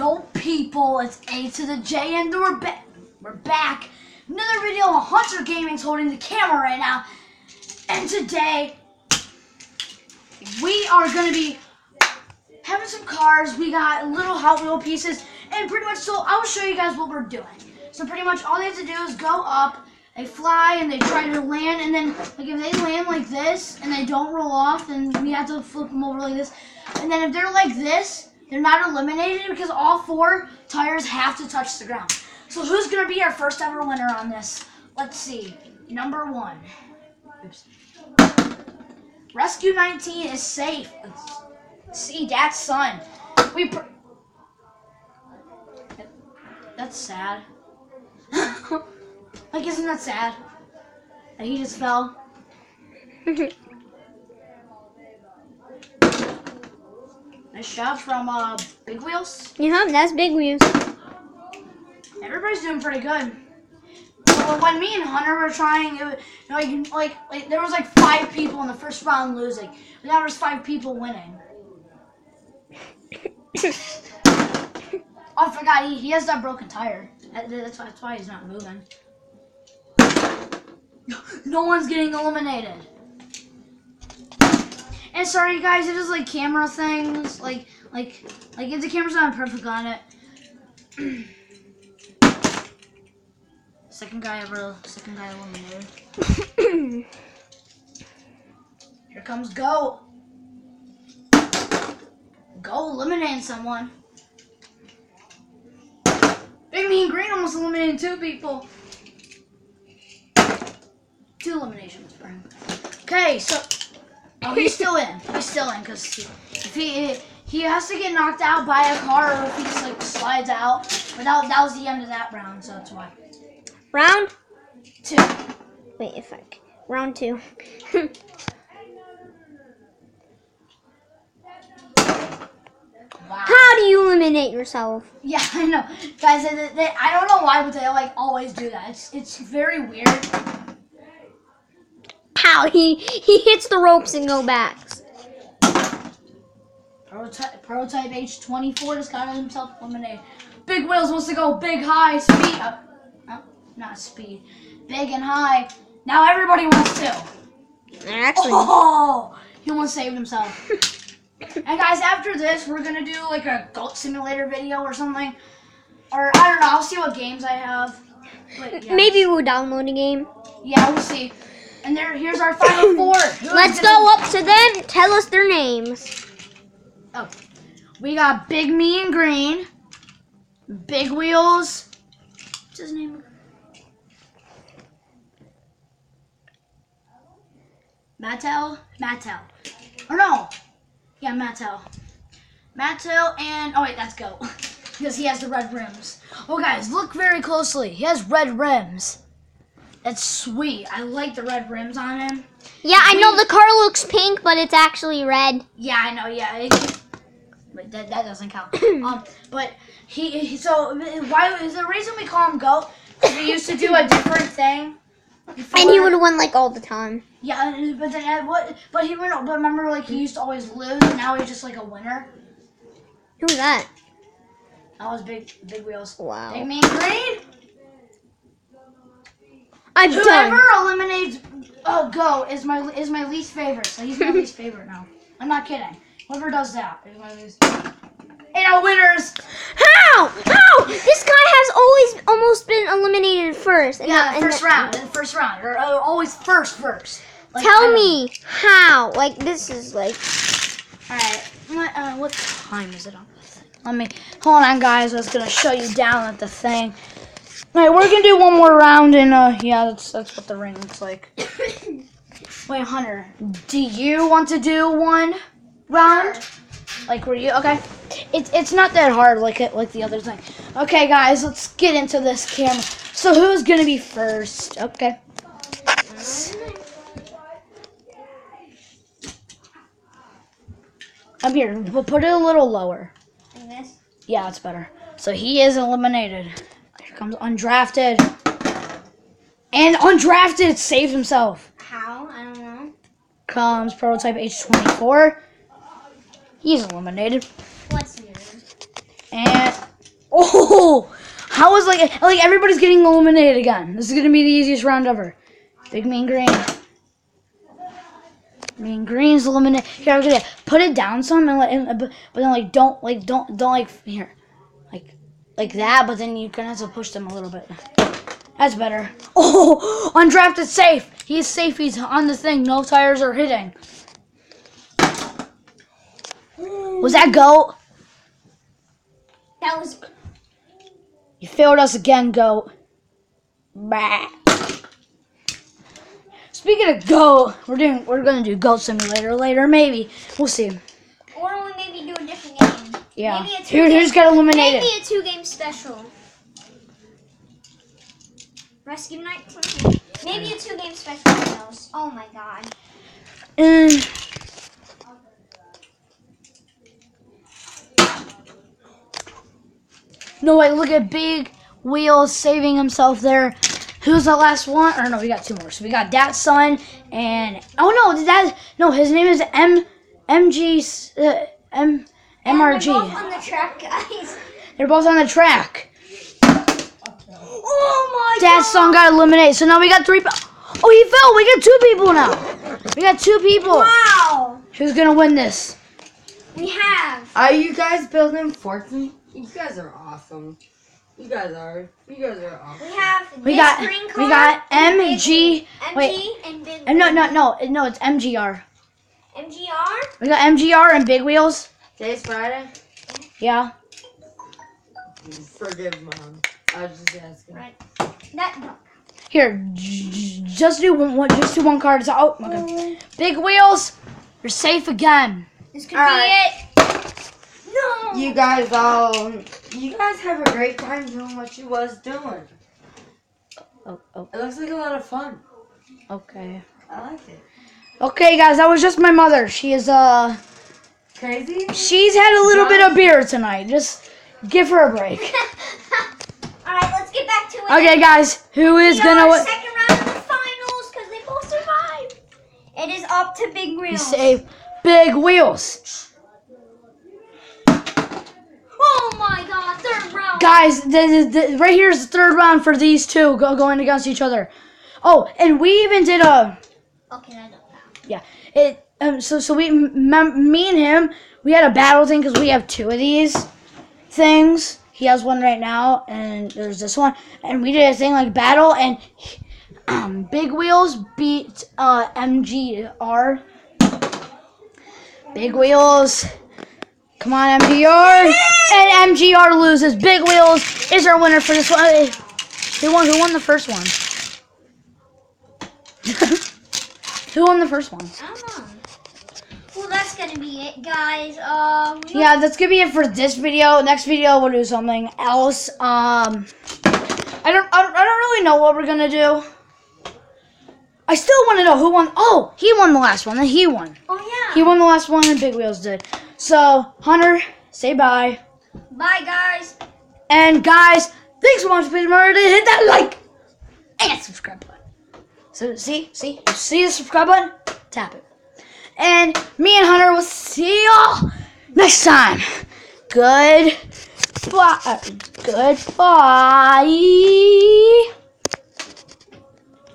Yo, people, it's A to the J, and we're back. We're back. Another video of Hunter Gaming's holding the camera right now. And today, we are going to be having some cars. We got little Hot Wheel pieces, and pretty much, so I'll show you guys what we're doing. So pretty much all they have to do is go up, they fly, and they try to land, and then, like, if they land like this, and they don't roll off, then we have to flip them over like this. And then if they're like this, they're not eliminated because all four tires have to touch the ground. So who's gonna be our first ever winner on this? Let's see. Number one. Oops. Rescue 19 is safe. See, Dad's son. We. That's sad. like, isn't that sad? That he just fell. Nice shot from uh, Big Wheels. yeah, that's big wheels. Everybody's doing pretty good. Well, when me and Hunter were trying, it was, like, like, like, there was like five people in the first round losing. Now there's five people winning. oh, I forgot, he, he has that broken tire. That- That's why, that's why he's not moving. No one's getting eliminated. And sorry guys, it is like camera things, like, like, like if the camera's not perfect on it. Second guy ever, second guy eliminated. Here comes Go. Go eliminating someone. Big Mean Green almost eliminated two people. Two eliminations him. Okay, so oh, he's still in. He's still in because if he he has to get knocked out by a car or if he just like slides out. But that, that was the end of that round, so that's why. Round? Two. Wait, if I round two. Wow. How do you eliminate yourself? Yeah, I know, guys. They, they, I don't know why, but they like always do that. It's it's very weird. How he he hits the ropes and go back. Prototype, prototype H24 just got himself eliminated. Big Wheels wants to go big high speed. Uh, uh, not speed. Big and high. Now everybody wants to. Actually, Oh, he almost saved himself. and guys, after this, we're gonna do like a goat simulator video or something. Or I don't know. I'll see what games I have. But, yeah. maybe we'll download a game. Yeah, we'll see. And there, here's our final four. Who's Let's gonna- go up to them. Tell us their names. Oh, we got Big Mean Green, Big Wheels. What's his name? Mattel, Mattel, or no? Yeah, Mattel, Mattel, and oh wait, that's Go, because he has the red rims. Oh guys, look very closely. He has red rims. That's sweet. I like the red rims on him. Yeah, I know the car looks pink, but it's actually red. Yeah, I know. Yeah, it, but that, that doesn't count. um, but he, he so why is the reason we call him goat? 'cause We used to do a different thing. before. And he would have won like all the time. Yeah, but then what? But he went. But remember, like he used to always lose, and now he's just like a winner. Who's that? That was big, big wheels. Wow. Big mean green. I'm Whoever done. eliminates oh go is my is my least favorite. So he's my least favorite now. I'm not kidding. Whoever does that is my least. And our winners. How? How? This guy has always almost been eliminated first. Yeah, first round. In the first round. Or uh, always first, first. Like, Tell me how. Like this is like. Alright. What, uh, what time is it on? Let me. Hold on, guys. I was going to show you down at the thing. Alright, we're going to do one more round, and, uh, yeah, that's, that's what the ring looks like. Wait, Hunter. Do you want to do one round? Like, were you. Okay. It's, it's not that hard like it like the other thing. Okay, guys, let's get into this camera. So, who's going to be first? Okay. I'm here. We'll put it a little lower. Yeah, it's better. So he is eliminated. Comes undrafted. And undrafted saved himself. How? I don't know. Comes prototype H24. He's eliminated. What's new? And Oh, how was like like everybody's getting eliminated again? This is gonna be the easiest round ever. Big mean green. Mean green's eliminated. Here, I'm gonna put it down some and let, but, but then like don't like don't don't like here, like like that. But then you're gonna have to push them a little bit. That's better. Oh, undrafted safe. He's safe. He's on the thing. No tires are hitting. Was that goat? That was. You failed us again, goat. Bah. Speaking of goat, we're doing we're gonna do goat simulator later, maybe. We'll see. Or we maybe do a different game. Yeah. Maybe a two-game- here's got eliminated. Maybe a two game special. Rescue Night. Maybe a two game special. knows? Oh my god. Mm. No wait, look at Big Wheels saving himself there. Who's the last one? Or no, we got two more. So we got that son and oh no, that no, his name is M MG uh, M And they're both MRG. on the track, guys. They're both on the track. Oh my god! Dad's son got eliminated. So now we got three. pe- Oh, he fell. We got two people now. We got two people. Wow. Who's gonna win this? We have. Are you guys building forts? You guys are awesome. You guys are. You guys are awesome. We have. We got green we got and MG. MG Wait, and big. uh, no, no, no, no. It's MGR. MGR. We got MGR and Big Wheels. Today's Friday. Yeah. Forgive mom. I was just asking. Right. That. No. Here, j- j- just do one. one- Just do one card. So, oh, okay. Big Wheels. You're safe again. This could Alright. be it. No. You guys all. You guys have a great time doing what you was doing. Oh, oh, It looks like a lot of fun. okay. I like it. Okay, guys, that was just my mother. She is uh, Crazy. she's had a little bit of beer tonight. Just give her a break. All right, let's get back to it. Okay, guys, who is We gonna are win? Second round of the finals because they both survived. It is up to Big You Wheels. save Big Wheels. Oh my God! Third round. Guys, the, the, the, right here is the third round for these two go, going against each other. Oh, and we even did a Okay, I know. yeah. It um, so so we me and him we had a battle thing because we have two of these things. He has one right now, and there's this one, and we did a thing like battle, and um, Big Wheels beat uh, MGR. Big Wheels. Come on, MGR. And MGR loses. Big Wheels is our winner for this one. Who won? Who won the first one? who won the first one? I don't know. Well, that's gonna be it, guys. Um. Yeah, that's gonna be it for this video. Next video we'll do something else. Um, I don't, I don't, I don't really know what we're gonna do. I still want to know who won. Oh, he won the last one. And he won. Oh yeah. He won the last one, and Big Wheels did. So, Hunter, say bye. Bye, guys. And guys, thanks so much. Please remember to hit that like and subscribe button. So see, see, see the subscribe button? Tap it. And me and Hunter will see y'all next time. Good. Bye. Goodbye.